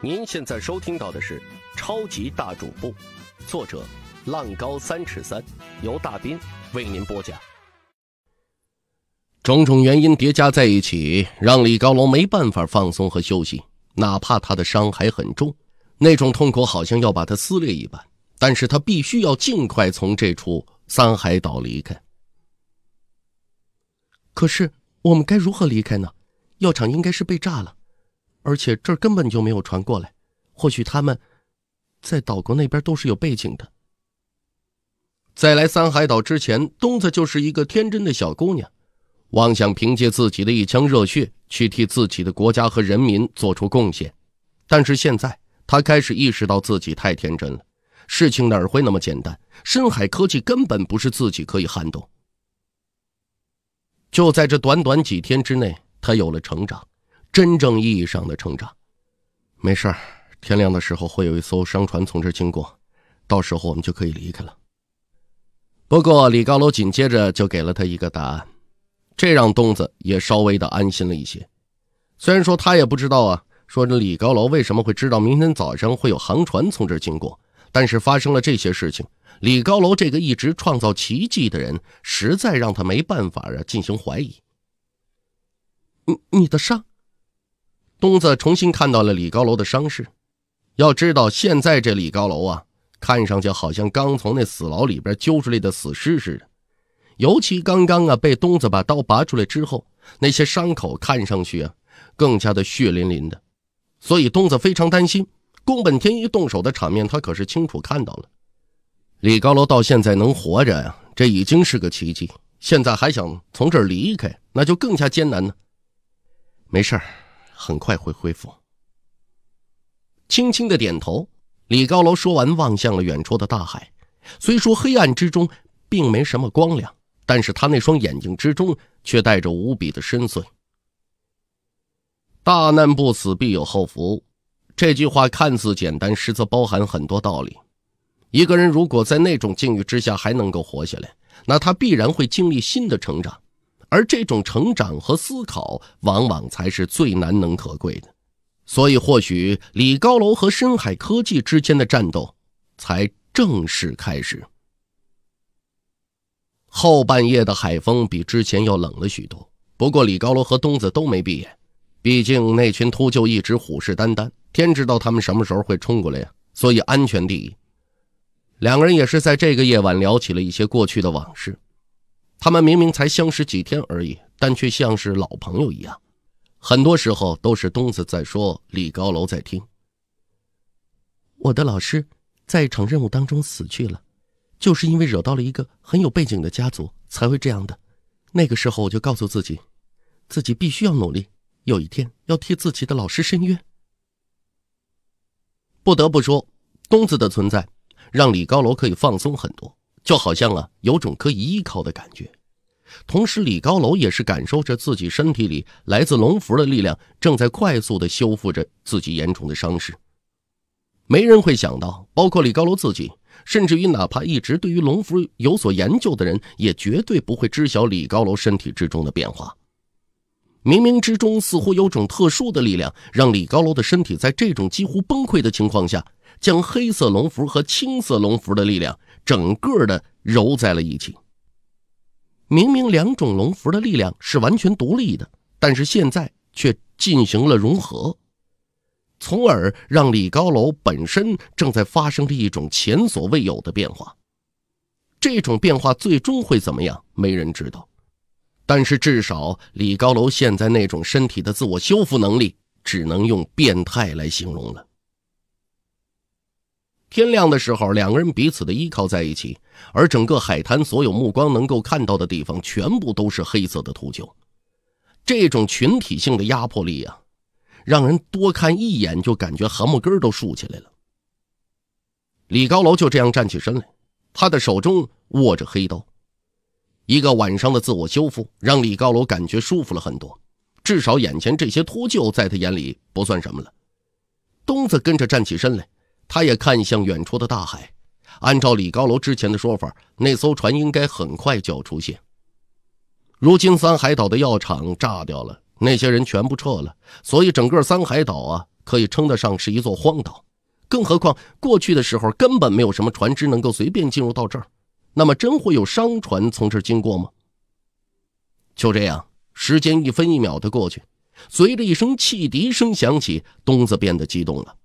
您现在收听到的是《超级大主播》，作者浪高三尺三，由大斌为您播讲。种种原因叠加在一起，让李高龙没办法放松和休息，哪怕他的伤还很重，那种痛苦好像要把他撕裂一般。但是他必须要尽快从这处三海岛离开。可是我们该如何离开呢？药厂应该是被炸了。而且这儿根本就没有传过来，或许他们在岛国那边都是有背景的。在来三海岛之前，东子就是一个天真的小姑娘，妄想凭借自己的一腔热血去替自己的国家和人民做出贡献。但是现在，她开始意识到自己太天真了，事情哪会那么简单？深海科技根本不是自己可以撼动。就在这短短几天之内，她有了成长。真正意义上的成长，没事天亮的时候会有一艘商船从这经过，到时候我们就可以离开了。不过李高楼紧接着就给了他一个答案，这让东子也稍微的安心了一些。虽然说他也不知道啊，说这李高楼为什么会知道明天早上会有航船从这经过，但是发生了这些事情，李高楼这个一直创造奇迹的人，实在让他没办法啊进行怀疑。你你的伤？东子重新看到了李高楼的伤势，要知道现在这李高楼啊，看上去好像刚从那死牢里边揪出来的死尸似的。尤其刚刚啊被东子把刀拔出来之后，那些伤口看上去啊更加的血淋淋的。所以东子非常担心宫本天一动手的场面，他可是清楚看到了。李高楼到现在能活着呀，这已经是个奇迹。现在还想从这儿离开，那就更加艰难呢。没事儿。很快会恢复。轻轻的点头，李高楼说完，望向了远处的大海。虽说黑暗之中并没什么光亮，但是他那双眼睛之中却带着无比的深邃。大难不死，必有后福。这句话看似简单，实则包含很多道理。一个人如果在那种境遇之下还能够活下来，那他必然会经历新的成长。而这种成长和思考，往往才是最难能可贵的。所以，或许李高楼和深海科技之间的战斗才正式开始。后半夜的海风比之前要冷了许多，不过李高楼和东子都没闭眼，毕竟那群秃鹫一直虎视眈眈，天知道他们什么时候会冲过来呀。所以，安全第一。两个人也是在这个夜晚聊起了一些过去的往事。他们明明才相识几天而已，但却像是老朋友一样。很多时候都是东子在说，李高楼在听。我的老师在一场任务当中死去了，就是因为惹到了一个很有背景的家族才会这样的。那个时候我就告诉自己，自己必须要努力，有一天要替自己的老师伸冤。不得不说，东子的存在让李高楼可以放松很多。就好像啊，有种可以依靠的感觉。同时，李高楼也是感受着自己身体里来自龙符的力量，正在快速的修复着自己严重的伤势。没人会想到，包括李高楼自己，甚至于哪怕一直对于龙符有所研究的人，也绝对不会知晓李高楼身体之中的变化。冥冥之中，似乎有种特殊的力量，让李高楼的身体在这种几乎崩溃的情况下，将黑色龙符和青色龙符的力量。整个的揉在了一起。明明两种龙符的力量是完全独立的，但是现在却进行了融合，从而让李高楼本身正在发生着一种前所未有的变化。这种变化最终会怎么样，没人知道。但是至少李高楼现在那种身体的自我修复能力，只能用变态来形容了。天亮的时候，两个人彼此的依靠在一起，而整个海滩所有目光能够看到的地方，全部都是黑色的秃鹫。这种群体性的压迫力啊，让人多看一眼就感觉汗毛根都竖起来了。李高楼就这样站起身来，他的手中握着黑刀。一个晚上的自我修复，让李高楼感觉舒服了很多，至少眼前这些秃鹫在他眼里不算什么了。东子跟着站起身来。他也看向远处的大海，按照李高楼之前的说法，那艘船应该很快就要出现。如今三海岛的药厂炸掉了，那些人全部撤了，所以整个三海岛啊，可以称得上是一座荒岛。更何况过去的时候根本没有什么船只能够随便进入到这儿，那么真会有商船从这儿经过吗？就这样，时间一分一秒的过去，随着一声汽笛声响起，东子变得激动了。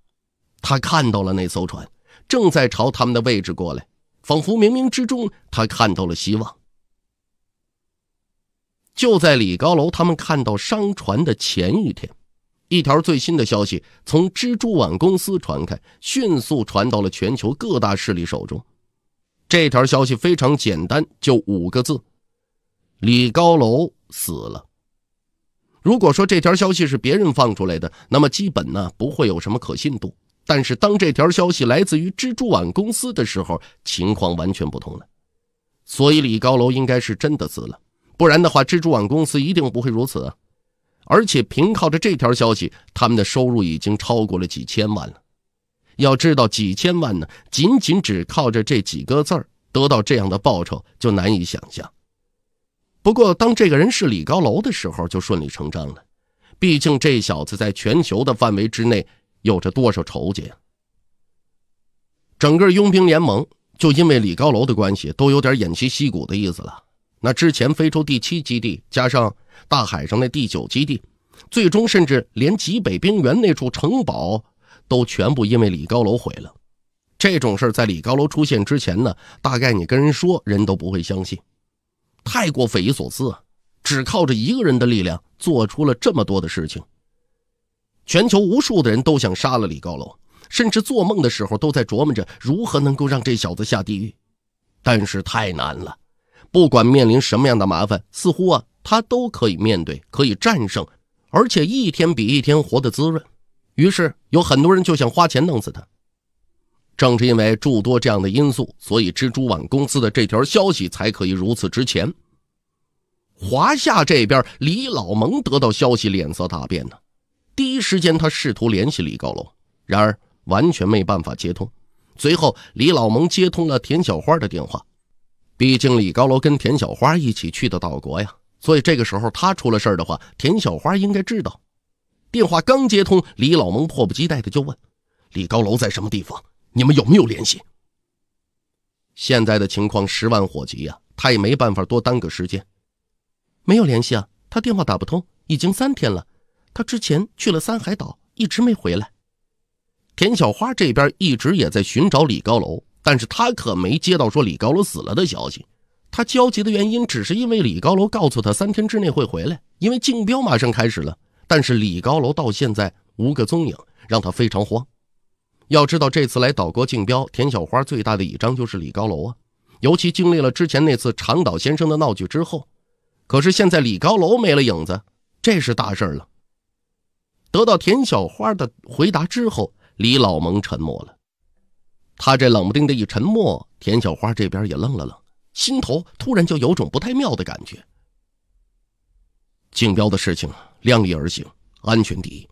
他看到了那艘船正在朝他们的位置过来，仿佛冥冥之中他看到了希望。就在李高楼他们看到商船的前一天。一条最新的消息从蜘蛛网公司传开，迅速传到了全球各大势力手中。这条消息非常简单，就五个字：李高楼死了。如果说这条消息是别人放出来的，那么基本呢不会有什么可信度。但是当这条消息来自于蜘蛛网公司的时候，情况完全不同了。所以李高楼应该是真的死了，不然的话，蜘蛛网公司一定不会如此。而且凭靠着这条消息，他们的收入已经超过了几千万了。要知道，几千万呢，仅仅只靠着这几个字儿得到这样的报酬，就难以想象。不过，当这个人是李高楼的时候，就顺理成章了。毕竟这小子在全球的范围之内有着多少仇家呀？整个佣兵联盟就因为李高楼的关系，都有点偃旗息鼓的意思了。那之前非洲第七基地加上大海上的第九基地，最终甚至连极北冰原那处城堡都全部因为李高楼毁了。这种事在李高楼出现之前呢，大概你跟人说人都不会相信，太过匪夷所思啊！只靠着一个人的力量做出了这么多的事情，全球无数的人都想杀了李高楼，甚至做梦的时候都在琢磨着如何能够让这小子下地狱，但是太难了。不管面临什么样的麻烦，似乎啊，他都可以面对，可以战胜，而且一天比一天活得滋润。于是有很多人就想花钱弄死他。正是因为诸多这样的因素，所以蜘蛛网公司的这条消息才可以如此值钱。华夏这边，李老蒙得到消息，脸色大变呢。第一时间，他试图联系李高楼，然而完全没办法接通。随后，李老蒙接通了田小花的电话。毕竟李高楼跟田小花一起去的岛国呀，所以这个时候他出了事的话，田小花应该知道。电话刚接通，李老蒙迫不及待的就问：“李高楼在什么地方？你们有没有联系？”现在的情况十万火急呀，他也没办法多耽搁时间。没有联系啊，他电话打不通，已经三天了。他之前去了三海岛，一直没回来。田小花这边一直也在寻找李高楼。但是他可没接到说李高楼死了的消息，他焦急的原因只是因为李高楼告诉他三天之内会回来，因为竞标马上开始了。但是李高楼到现在无个踪影，让他非常慌。要知道这次来岛国竞标，田小花最大的倚仗就是李高楼啊，尤其经历了之前那次长岛先生的闹剧之后，可是现在李高楼没了影子，这是大事了。得到田小花的回答之后，李老蒙沉默了。他这冷不丁的一沉默，田小花这边也愣了愣，心头突然就有种不太妙的感觉。竞标的事情量力而行，安全第一。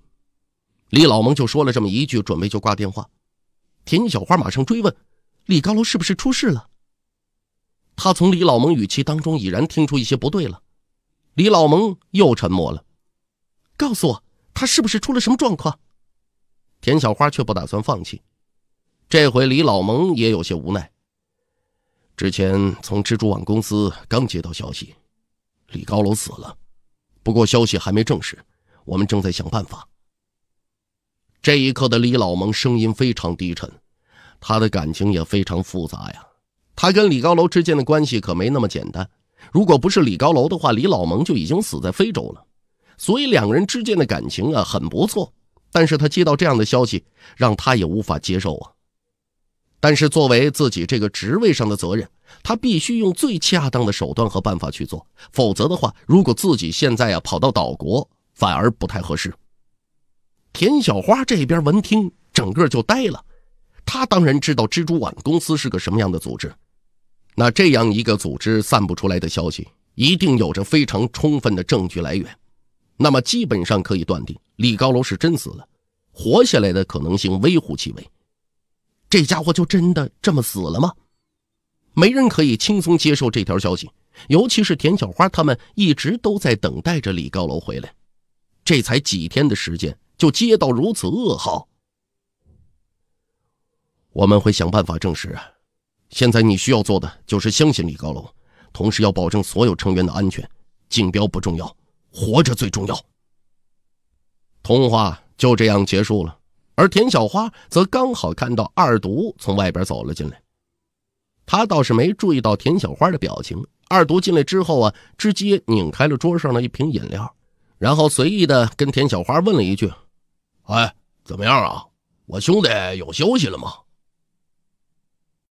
李老蒙就说了这么一句，准备就挂电话。田小花马上追问：“李高楼是不是出事了？”他从李老蒙语气当中已然听出一些不对了。李老蒙又沉默了，告诉我他是不是出了什么状况？田小花却不打算放弃。这回李老蒙也有些无奈。之前从蜘蛛网公司刚接到消息，李高楼死了，不过消息还没证实，我们正在想办法。这一刻的李老蒙声音非常低沉，他的感情也非常复杂呀。他跟李高楼之间的关系可没那么简单，如果不是李高楼的话，李老蒙就已经死在非洲了。所以两个人之间的感情啊很不错，但是他接到这样的消息，让他也无法接受啊。但是，作为自己这个职位上的责任，他必须用最恰当的手段和办法去做。否则的话，如果自己现在啊跑到岛国，反而不太合适。田小花这边闻听，整个就呆了。他当然知道蜘蛛网公司是个什么样的组织，那这样一个组织散布出来的消息，一定有着非常充分的证据来源。那么，基本上可以断定，李高楼是真死了，活下来的可能性微乎其微。这家伙就真的这么死了吗？没人可以轻松接受这条消息，尤其是田小花他们一直都在等待着李高楼回来。这才几天的时间，就接到如此噩耗。我们会想办法证实啊。现在你需要做的就是相信李高楼，同时要保证所有成员的安全。竞标不重要，活着最重要。通话就这样结束了，而田小花则刚好看到二毒从外边走了进来。他倒是没注意到田小花的表情。二毒进来之后啊，直接拧开了桌上的一瓶饮料，然后随意的跟田小花问了一句：“哎，怎么样啊？我兄弟有消息了吗？”